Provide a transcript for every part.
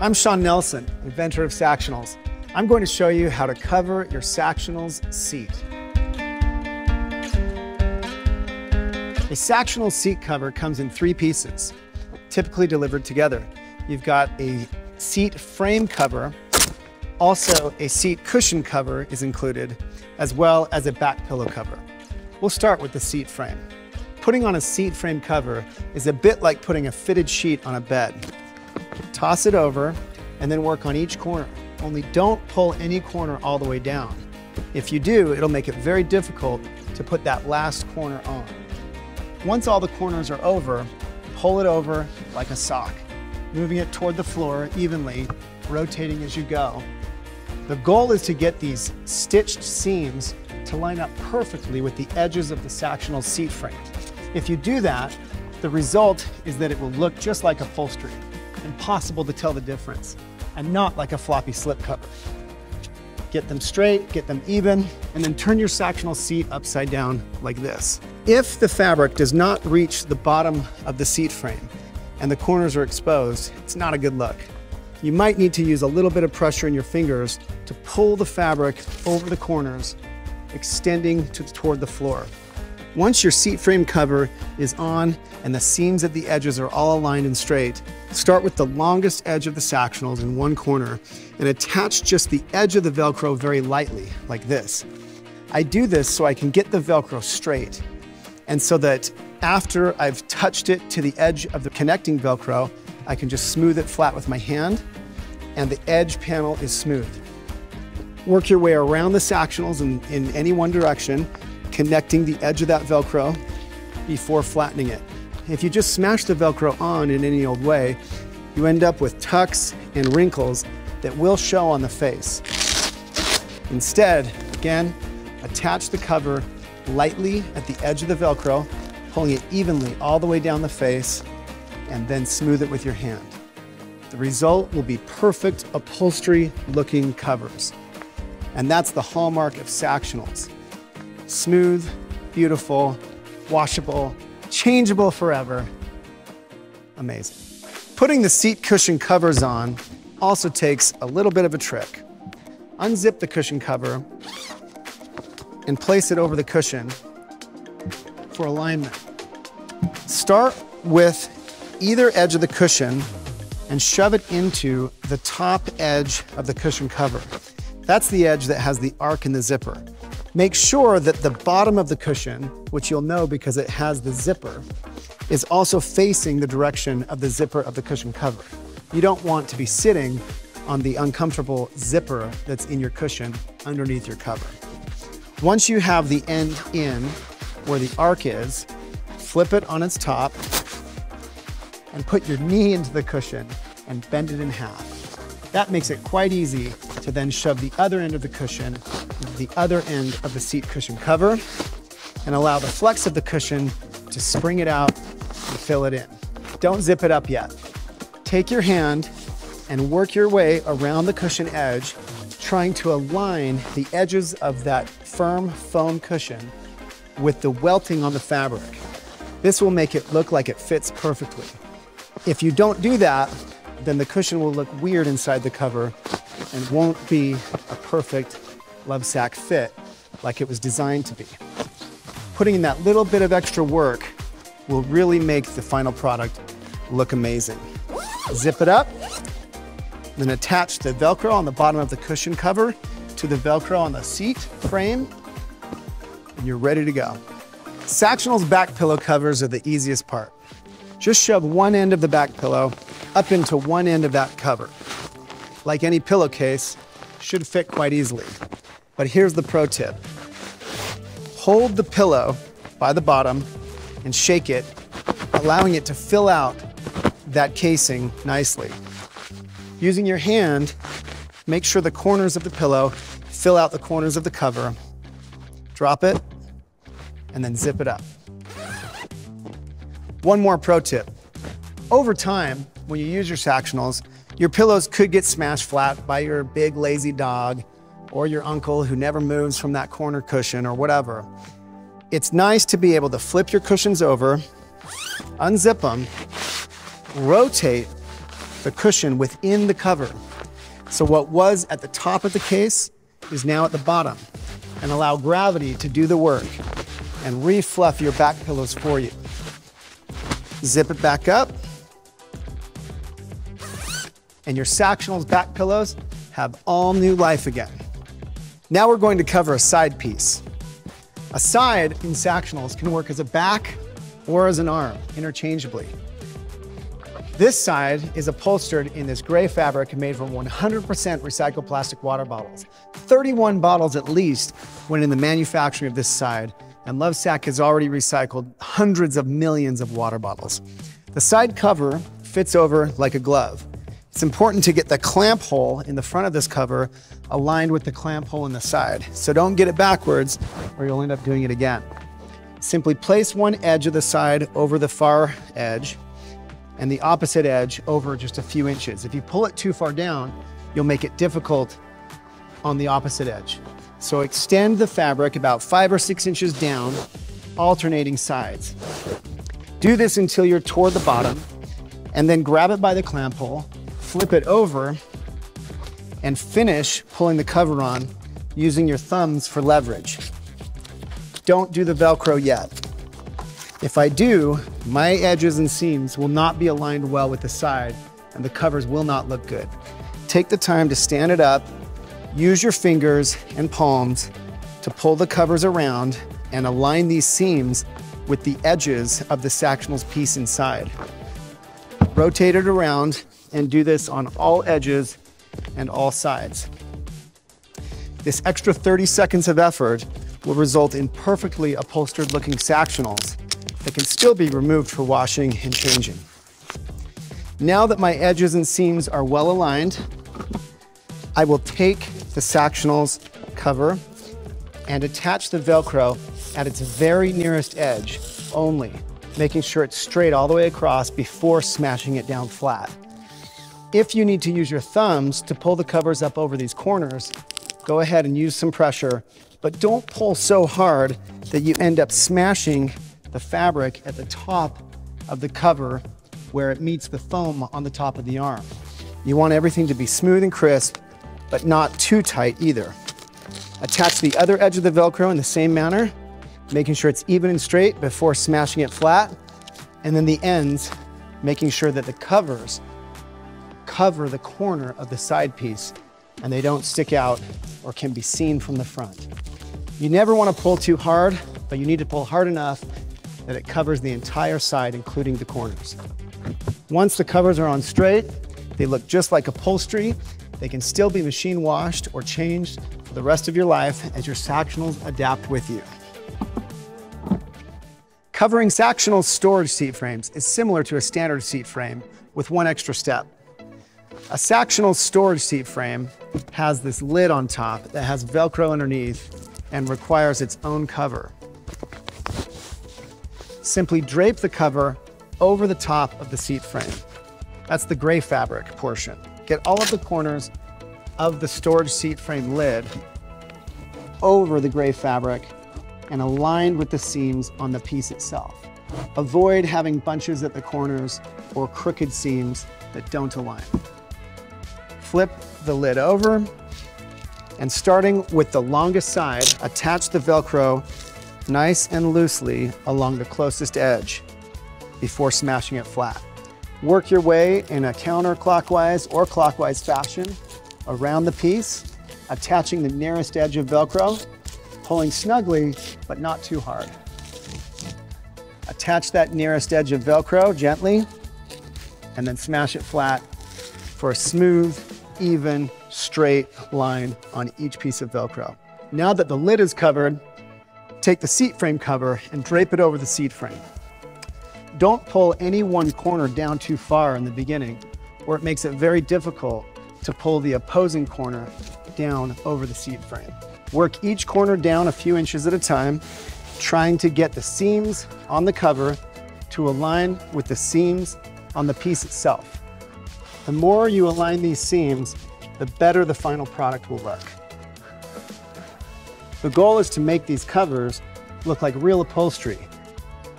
I'm Shawn Nelson, inventor of Sactionals. I'm going to show you how to cover your Sactionals seat. A Sactional seat cover comes in three pieces, typically delivered together. You've got a seat frame cover, also a seat cushion cover is included, as well as a back pillow cover. We'll start with the seat frame. Putting on a seat frame cover is a bit like putting a fitted sheet on a bed. Toss it over and then work on each corner. Only don't pull any corner all the way down. If you do, it'll make it very difficult to put that last corner on. Once all the corners are over, pull it over like a sock, moving it toward the floor evenly, rotating as you go. The goal is to get these stitched seams to line up perfectly with the edges of the Sactional seat frame. If you do that, the result is that it will look just like upholstery, impossible to tell the difference, and not like a floppy slipcover. Get them straight, get them even, and then turn your Sactional seat upside down like this. If the fabric does not reach the bottom of the seat frame and the corners are exposed, it's not a good look. You might need to use a little bit of pressure in your fingers to pull the fabric over the corners, extending to, toward the floor. Once your seat frame cover is on and the seams at the edges are all aligned and straight, start with the longest edge of the Sactionals in one corner and attach just the edge of the Velcro very lightly, like this. I do this so I can get the Velcro straight and so that after I've touched it to the edge of the connecting Velcro, I can just smooth it flat with my hand and the edge panel is smooth. Work your way around the Sactionals in, in any one direction connecting the edge of that Velcro before flattening it. If you just smash the Velcro on in any old way, you end up with tucks and wrinkles that will show on the face. Instead, again, attach the cover lightly at the edge of the Velcro, pulling it evenly all the way down the face, and then smooth it with your hand. The result will be perfect upholstery looking covers. And that's the hallmark of Sactionals smooth, beautiful, washable, changeable forever. Amazing. Putting the seat cushion covers on also takes a little bit of a trick. Unzip the cushion cover and place it over the cushion for alignment. Start with either edge of the cushion and shove it into the top edge of the cushion cover. That's the edge that has the arc in the zipper. Make sure that the bottom of the cushion, which you'll know because it has the zipper, is also facing the direction of the zipper of the cushion cover. You don't want to be sitting on the uncomfortable zipper that's in your cushion underneath your cover. Once you have the end in where the arc is, flip it on its top and put your knee into the cushion and bend it in half. That makes it quite easy to then shove the other end of the cushion the other end of the seat cushion cover and allow the flex of the cushion to spring it out and fill it in. Don't zip it up yet. Take your hand and work your way around the cushion edge, trying to align the edges of that firm foam cushion with the welting on the fabric. This will make it look like it fits perfectly. If you don't do that, then the cushion will look weird inside the cover and won't be a perfect Lovesac fit like it was designed to be. Putting in that little bit of extra work will really make the final product look amazing. Zip it up, then attach the Velcro on the bottom of the cushion cover to the Velcro on the seat frame, and you're ready to go. Sactional's back pillow covers are the easiest part. Just shove one end of the back pillow up into one end of that cover. Like any pillowcase, should fit quite easily. But here's the pro tip. Hold the pillow by the bottom and shake it, allowing it to fill out that casing nicely. Using your hand, make sure the corners of the pillow fill out the corners of the cover. Drop it, and then zip it up. One more pro tip. Over time, when you use your Sactionals, your pillows could get smashed flat by your big lazy dog or your uncle who never moves from that corner cushion or whatever. It's nice to be able to flip your cushions over, unzip them, rotate the cushion within the cover. So what was at the top of the case is now at the bottom and allow gravity to do the work and refluff your back pillows for you. Zip it back up and your Sactionals back pillows have all new life again. Now we're going to cover a side piece. A side in Sactionals can work as a back or as an arm interchangeably. This side is upholstered in this gray fabric made from 100% recycled plastic water bottles. 31 bottles at least went in the manufacturing of this side, and Lovesac has already recycled hundreds of millions of water bottles. The side cover fits over like a glove. It's important to get the clamp hole in the front of this cover aligned with the clamp hole in the side. So don't get it backwards or you'll end up doing it again. Simply place one edge of the side over the far edge and the opposite edge over just a few inches. If you pull it too far down, you'll make it difficult on the opposite edge. So extend the fabric about five or six inches down, alternating sides. Do this until you're toward the bottom, and then grab it by the clamp hole, flip it over, and finish pulling the cover on using your thumbs for leverage. Don't do the Velcro yet. If I do, my edges and seams will not be aligned well with the side and the covers will not look good. Take the time to stand it up, use your fingers and palms to pull the covers around and align these seams with the edges of the Sactional's piece inside. Rotate it around and do this on all edges and all sides. This extra 30 seconds of effort will result in perfectly upholstered looking Sactionals that can still be removed for washing and changing. Now that my edges and seams are well aligned, I will take the Sactionals cover and attach the Velcro at its very nearest edge only, making sure it's straight all the way across before smashing it down flat. If you need to use your thumbs to pull the covers up over these corners, go ahead and use some pressure, but don't pull so hard that you end up smashing the fabric at the top of the cover where it meets the foam on the top of the arm. You want everything to be smooth and crisp, but not too tight either. Attach the other edge of the Velcro in the same manner, making sure it's even and straight before smashing it flat. And then the ends, making sure that the covers cover the corner of the side piece and they don't stick out or can be seen from the front. You never want to pull too hard, but you need to pull hard enough that it covers the entire side, including the corners. Once the covers are on straight, they look just like upholstery. They can still be machine washed or changed for the rest of your life as your Sactionals adapt with you. Covering Sactional storage seat frames is similar to a standard seat frame with one extra step. A Sactional storage seat frame has this lid on top that has Velcro underneath and requires its own cover. Simply drape the cover over the top of the seat frame. That's the gray fabric portion. Get all of the corners of the storage seat frame lid over the gray fabric and aligned with the seams on the piece itself. Avoid having bunches at the corners or crooked seams that don't align. Flip the lid over and starting with the longest side, attach the Velcro nice and loosely along the closest edge before smashing it flat. Work your way in a counterclockwise or clockwise fashion around the piece, attaching the nearest edge of Velcro, pulling snugly, but not too hard. Attach that nearest edge of Velcro gently, and then smash it flat for a smooth, even, straight line on each piece of Velcro. Now that the lid is covered, Take the seat frame cover and drape it over the seat frame. Don't pull any one corner down too far in the beginning, or it makes it very difficult to pull the opposing corner down over the seat frame. Work each corner down a few inches at a time, trying to get the seams on the cover to align with the seams on the piece itself. The more you align these seams, the better the final product will look. The goal is to make these covers look like real upholstery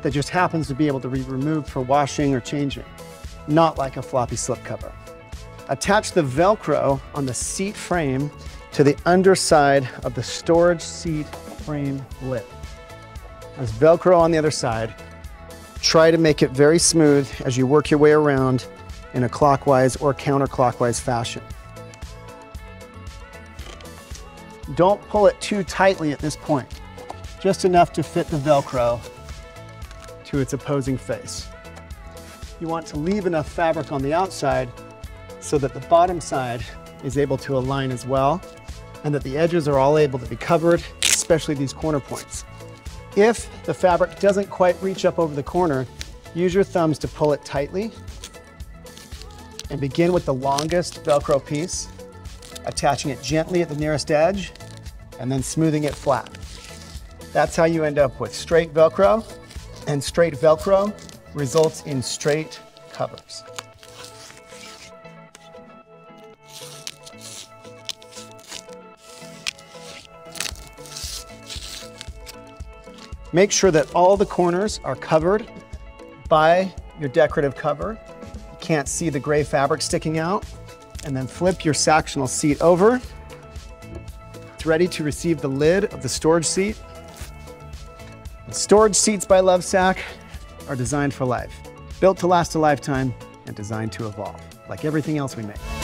that just happens to be able to be removed for washing or changing, not like a floppy slip cover. Attach the Velcro on the seat frame to the underside of the storage seat frame lid. There's Velcro on the other side. Try to make it very smooth as you work your way around in a clockwise or counterclockwise fashion. Don't pull it too tightly at this point, just enough to fit the Velcro to its opposing face. You want to leave enough fabric on the outside so that the bottom side is able to align as well and that the edges are all able to be covered, especially these corner points. If the fabric doesn't quite reach up over the corner, use your thumbs to pull it tightly and begin with the longest Velcro piece, attaching it gently at the nearest edge and then smoothing it flat. That's how you end up with straight Velcro and straight Velcro results in straight covers. Make sure that all the corners are covered by your decorative cover. Can't see the gray fabric sticking out. And then flip your Sactional seat over. It's ready to receive the lid of the storage seat. The storage seats by Lovesac are designed for life, built to last a lifetime and designed to evolve, like everything else we make.